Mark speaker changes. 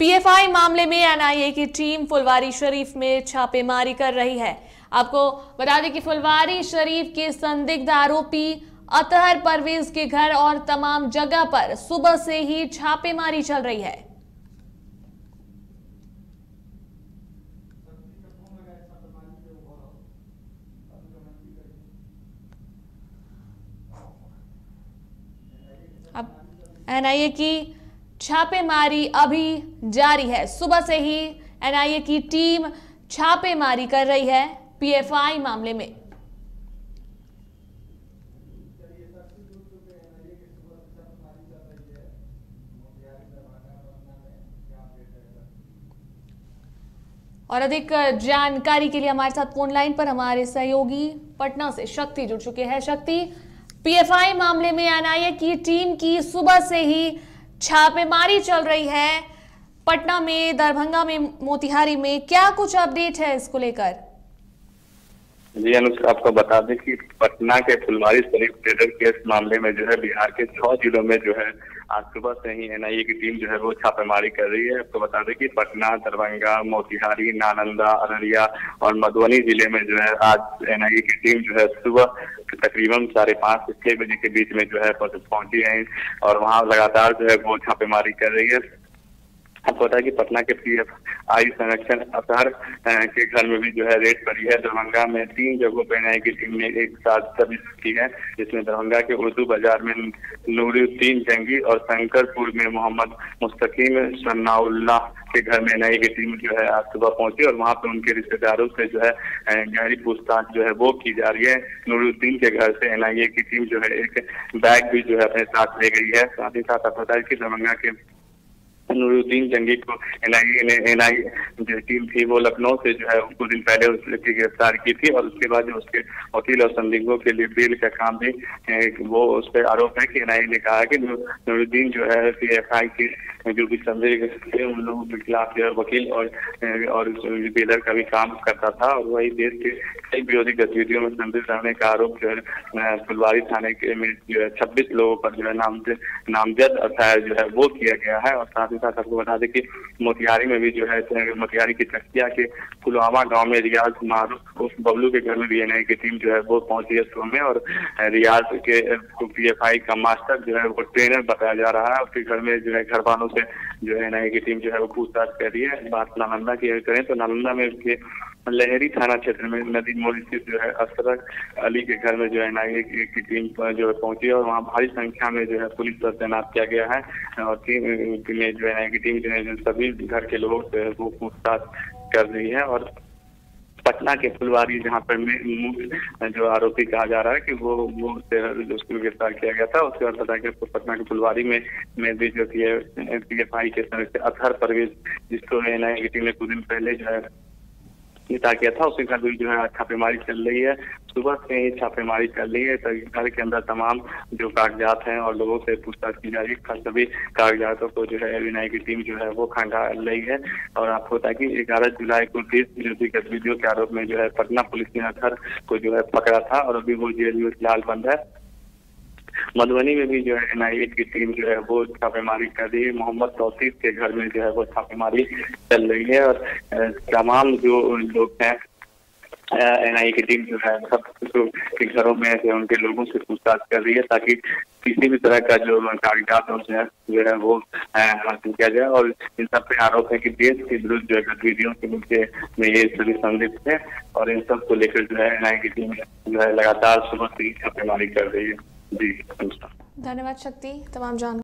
Speaker 1: PFI मामले में NIA की टीम फुलवारी शरीफ में छापेमारी कर रही है। आपको बता दें कि फुलवारी शरीफ के संदिग्ध आरोपी अतहर परवेज के घर और तमाम जगह पर सुबह से ही छापेमारी चल रही है। अब एनआईए की छापेमारी अभी जारी है। सुबह से ही एनआईए की टीम छापेमारी कर रही है पीएफआई मामले में। और अधिक जानकारी के लिए हमारे साथ फ़ोन लाइन पर हमारे सहयोगी पटना से शक्ति जुड़ चुके हैं। शक्ति, पीएफआई मामले में एनआईए की टीम की सुबह से ही छापेमारी चल रही है। पटना में, दरभंगा में, मोतिहारी में क्या कुछ अपडेट है इसको लेकर?
Speaker 2: जी, अनुष्का, आपको बता दें कि पटना के फुलवारी शरीफ टेडर केस मामले में जो है बिहार के छह जिलों में जो है आज सुबह से ही एनआईए की टीम जो है वो छापेमारी कर रही है। आपको बता दें कि पटना, दरभंगा, मोतिहारी, नालंदा, अररिया और मधुबनी ज़िले में जो है आज एनआईए की टीम जो है सुबह तकरीबन साढ़े पाँच से छह बजे के बीच में जो है पहुँची है और वहाँ लगातार जो है वो छापेमारी कर रही है। आपको पता कि पटना के पी एफ़ आई संरक्षण अतहर के घर में भी जो है रेड पड़ी है। दरभंगा में तीन जगहों पर एनआई की टीम ने एक साथ सभी की है, जिसमें दरभंगा के उर्दू बाज़ार में नूरुद्दीन जंगी और शंकरपुर में मोहम्मद मुस्तकीम सन्नाउल्लाह के घर में एनआई की टीम जो है आज सुबह पहुँची और वहाँ पे उनके रिश्तेदारों से जो है गहरी पूछताछ जो है वो की जा रही है। नूरुद्दीन के घर से एनआईए की टीम जो है एक बैग भी जो है अपने साथ ले गई है। साथ ही साथ आपको बताया कि दरभंगा के नूरुद्दीन जंगी को एनआईए ने, एनआई जो टीम थी वो लखनऊ से जो है कुछ दिन पहले उसकी गिरफ़्तार की थी और उसके बाद जो उसके वकील और संदिग्धों के लिए बेल का काम भी वो उस पर आरोप है कि एनआईए ने कहा कि नूरुद्दीन जो है पी एफ़ आई के जो भी संदिग्ध थे, उन लोगों के खिलाफ जो है वकील और और बेलर का भी काम करता था और वही देश के कई विरोधी गतिविधियों में संदिग्ध रहने का आरोप जो है फुलवारी थाने के में जो है, छब्बीस लोगों पर जो है, नाम नामजद एफ़ जो है, वो किया गया है। और साथ ही साथ आपको बता दें कि मोतिहारी में भी जो है मोतिहारी की चकिया के पुलवामा गाँव में रियाज मारूफ उस बबलू के घर में एनआई की टीम जो है, वो पहुँची है सुबह में। और रियाज के पी का मास्टर जो है, वो ट्रेनर बताया जा रहा है। उसके घर में जो है घर वालों से जो है एनआईए की टीम जो है वो पूछताछ कर रही है। बात नालंदा की अगर करें तो नालंदा में लहरी थाना क्षेत्र में नदी मोड़ स्थित जो है असरक अली के घर में जो है एनआईए की टीम जो है पहुँची और वहाँ भारी संख्या में जो है पुलिस बल तैनात किया गया है और टीम में जो है की टीम जो है सभी घर के लोग वो पूछताछ कर रही है और पटना के फुलवारी जहाँ पर जो आरोपी कहा जा रहा है कि वो वो उसको गिरफ़्तार किया गया था। उसके बाद पता कि पटना के फुलवारी में में भी जो पी एफ़ आई के अतहर परवेज, जिसको एन आई ने कुछ दिन पहले जो है निता किया था उसके घर जो है छापेमारी चल रही है। सुबह से ही छापेमारी चल रही है। घर के अंदर तमाम जो कागजात हैं और लोगों से पूछताछ की जा रही है। सभी कागजातों को जो है विनय की टीम जो है वो खंगाल रही है। और आपको है कि ग्यारह जुलाई को देश विरोधी गतिविधियों के आरोप में जो है पटना पुलिस ने घर को जो है पकड़ा था और अभी वो जेल में फ़िलहाल बंद है। मधुबनी में भी जो है एनआईए की टीम जो है वो छापेमारी कर रही है। मोहम्मद तौसीफ के घर में जो है वो छापेमारी चल रही है और तमाम जो लोग हैं एनआईए की टीम जो है सब के घरों में जो उनके लोगों से पूछताछ कर रही है ताकि किसी भी तरह का जो कागजात है, जो है वो हासिल किया जाए। और इन सब पे आरोप है कि देश के विरुद्ध जो है गतिविधियों के मुद्दे में ये सभी संदिग्ध है और इन सबको लेकर जो है एनआईए की टीम जो है लगातार सुबह से छापेमारी कर रही है। जी
Speaker 1: धन्यवाद शक्ति तमाम जान